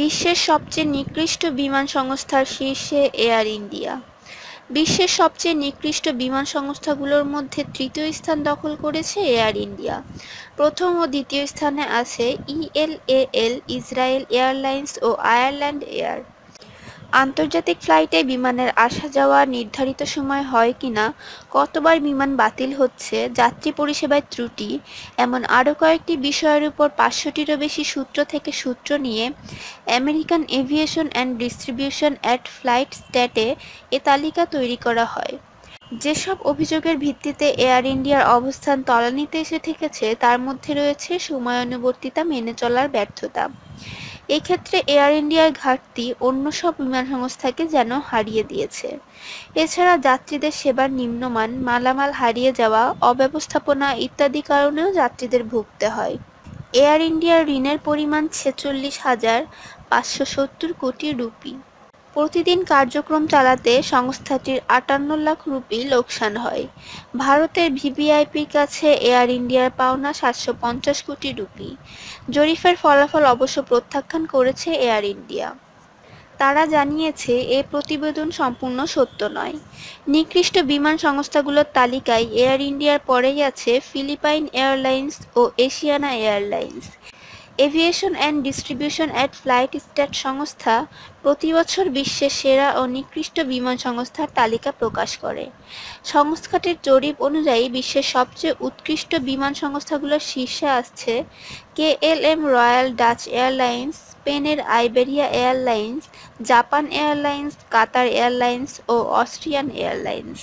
বিশ্বের সবচেয়ে নিকৃষ্ট বিমান সংস্থার শীর্ষে এয়ার ইন্ডিয়া। বিশ্বের সবচেয়ে নিকৃষ্ট বিমান সংস্থাগুলোর মধ্যে তৃতীয় স্থান দখল করেছে এয়ার ইন্ডিয়া। প্রথম ও দ্বিতীয় স্থানে আছে ইএলএএল, ইসরায়েল এয়ারলাইন্স ও আয়ারল্যান্ড এয়ার। আন্তর্জাতিক ফ্লাইটে বিমানের আসা যাওয়া নির্ধারিত সময় হয় কিনা কতবার বিমান বাতিল হচ্ছে, যাত্রী পরিষেবায় ত্রুটি, এমন আরও কয়েকটি বিষয়ের উপর পাঁচশোটিরও বেশি সূত্র থেকে সূত্র নিয়ে American aviation and distribution at flight স্ট্যাটে এ তালিকা তৈরি করা হয়। যেসব অভিযোগের ভিত্তিতে এয়ার ইন্ডিয়ার অবস্থান তলানিতে এসে থেকেছে, তার মধ্যে রয়েছে সময়ানুবর্তিতা মেনে চলার ব্যর্থতা। এক্ষেত্রে এয়ার ইন্ডিয়ার ঘাটতি অন্য সব বিমান সংস্থাকে যেন হারিয়ে দিয়েছে। এছাড়া যাত্রীদের সেবার নিম্নমান, মালামাল হারিয়ে যাওয়া, অব্যবস্থাপনা ইত্যাদি কারণেও যাত্রীদের ভুগতে হয়। এয়ার ইন্ডিয়ার ঋণের পরিমাণ ছেচল্লিশ হাজার পাঁচশো সত্তর কোটি রুপি। প্রতিদিন কার্যক্রম চালাতে সংস্থাটির আটান্ন লাখ রুপি লোকসান হয়। ভারতের ভিভিআইপির কাছে এয়ার ইন্ডিয়ার পাওনা সাতশো পঞ্চাশ কোটি রুপি। জরিফের ফলাফল অবশ্য প্রত্যাখ্যান করেছে এয়ার ইন্ডিয়া। তারা জানিয়েছে, এ প্রতিবেদন সম্পূর্ণ সত্য নয়। নিকৃষ্ট বিমান সংস্থাগুলোর তালিকায় এয়ার ইন্ডিয়ার পরেই আছে Philippine airlines O Asiana airlines. Aviation and distribution at flight stat সংস্থা প্রতি বছর বিশ্বের সেরা ও নিকৃষ্ট বিমান সংস্থার তালিকা প্রকাশ করে। সংস্থাটির জরিপ অনুযায়ী বিশ্বের সবচেয়ে উৎকৃষ্ট বিমান সংস্থাগুলোর শীর্ষে আসছে K L M royal Dutch airlines, স্পেনের Iberia airlines, Japan airlines, Qatar airlines ও অস্ট্রিয়ান এয়ারলাইন্স।